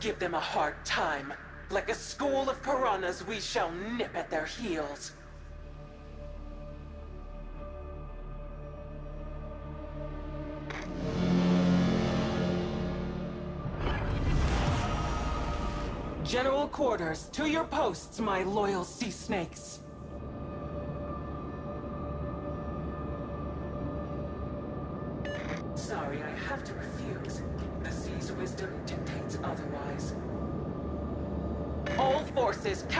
give them a hard time. Like a school of piranhas, we shall nip at their heels. General quarters, to your posts, my loyal sea snakes.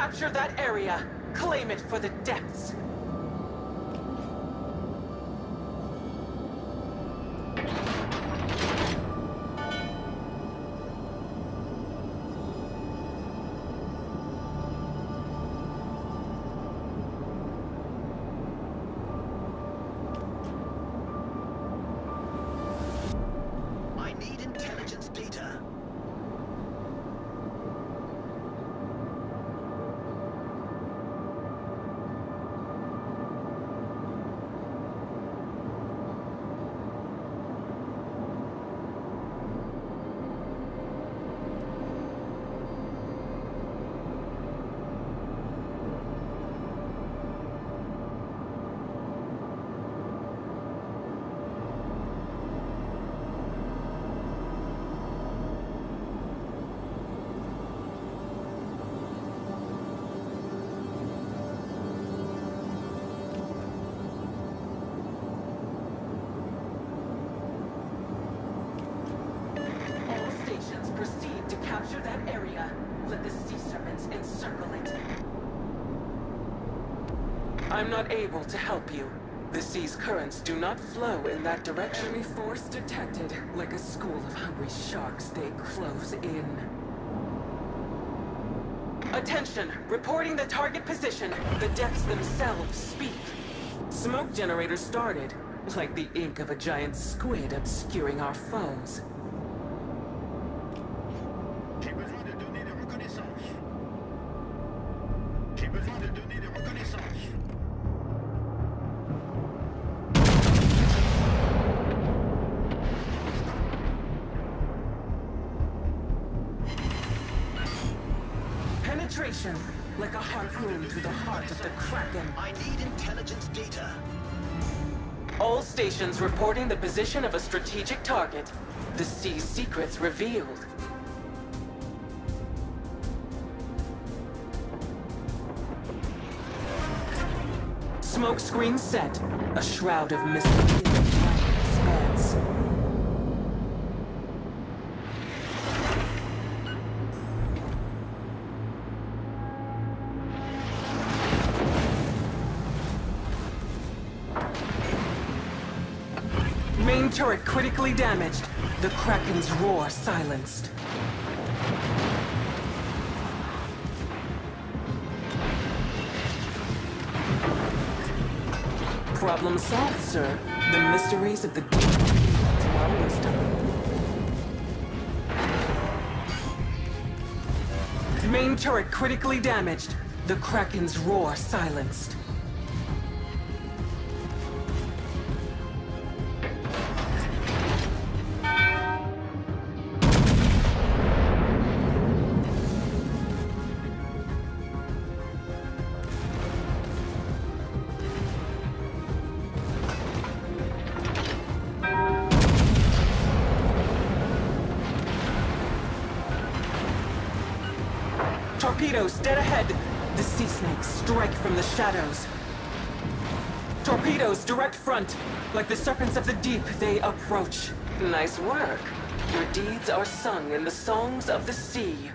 Capture that area! Claim it for the depths! I'm not able to help you. The sea's currents do not flow in that direction. Enemy force detected. Like a school of hungry sharks, they close in. Attention! Reporting the target position. The depths themselves speak. Smoke generator started. Like the ink of a giant squid obscuring our foes. The position of a strategic target. The sea's secrets revealed. Smoke screen set. A shroud of mystery critically damaged. The Kraken's roar silenced. Problem solved, sir. The mysteries of the deep to our wisdom. Main turret critically damaged. The Kraken's roar silenced. Shadows. Torpedoes direct front! Like the serpents of the deep, they approach. Nice work. Your deeds are sung in the songs of the sea.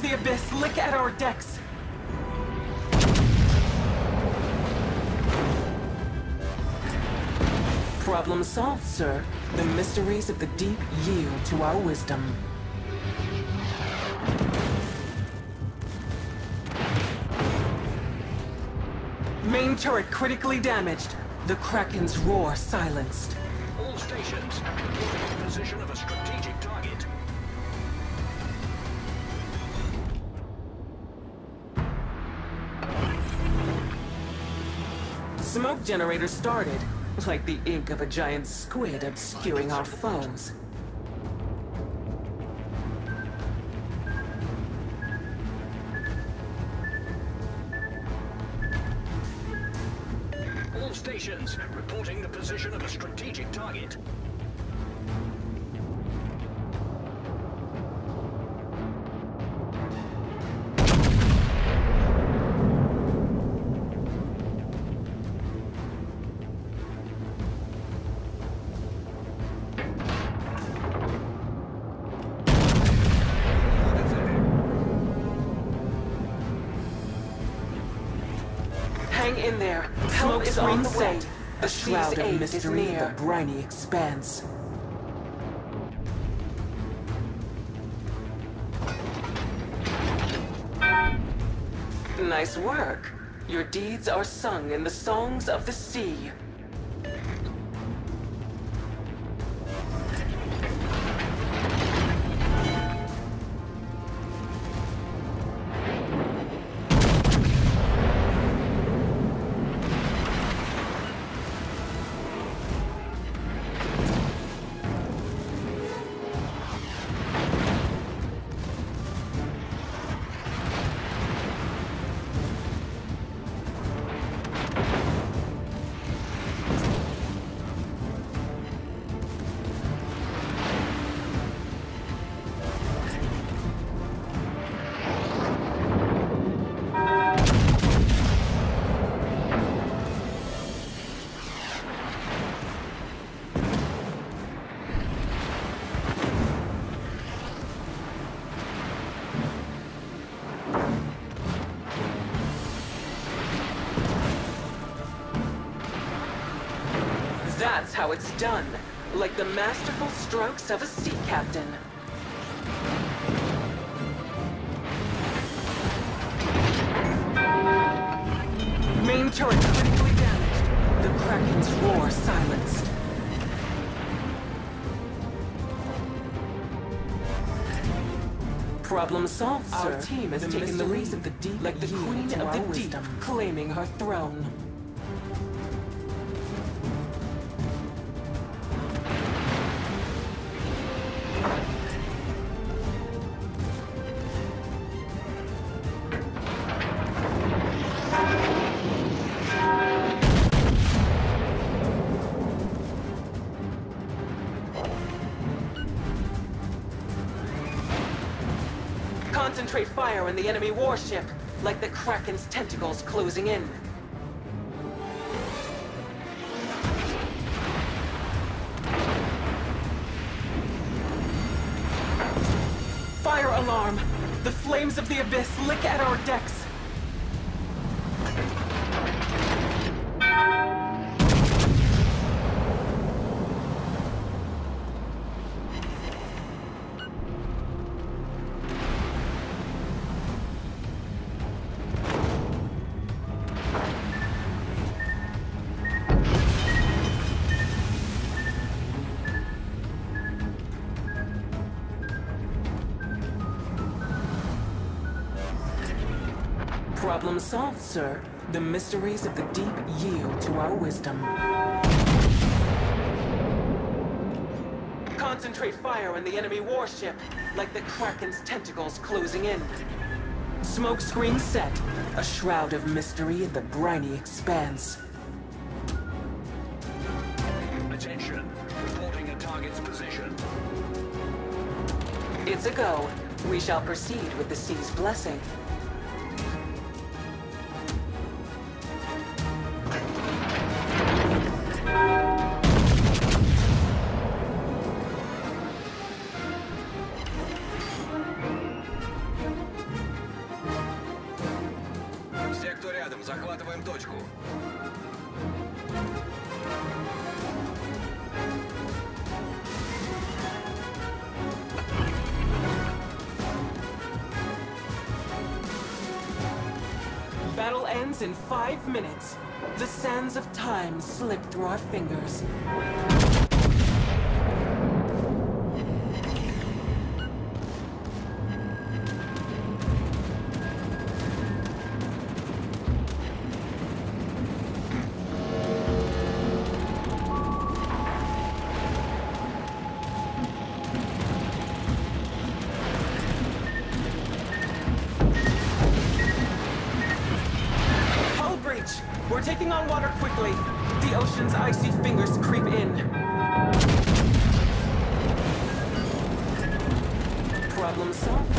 the abyss lick at our decks. Problem solved, sir. The mysteries of the deep yield to our wisdom. Main turret critically damaged. The Kraken's roar silenced. All stations. Smoke generator started, like the ink of a giant squid obscuring our foes. In there. Help is on the way. A shroud of mystery in the briny expanse. Nice work. Your deeds are sung in the songs of the sea. That's how it's done. Like the masterful strokes of a sea captain. Main turret critically damaged. The Kraken's roar silenced. Problem solved, sir. Our team has taken the lead of the deep, like the queen of the deep, claiming her throne. Fire on the enemy warship, like the Kraken's tentacles closing in. Fire alarm! The flames of the abyss lick at our decks! Sir. The mysteries of the deep yield to our wisdom. Concentrate fire on the enemy warship, like the Kraken's tentacles closing in. Smoke screen set, a shroud of mystery in the briny expanse. Attention, reporting a target's position. It's a go. We shall proceed with the sea's blessing. Захватываем точку. Battle ends in five minutes. The sands of time slip through our fingers. Taking on water quickly. The ocean's icy fingers creep in. Problem solved.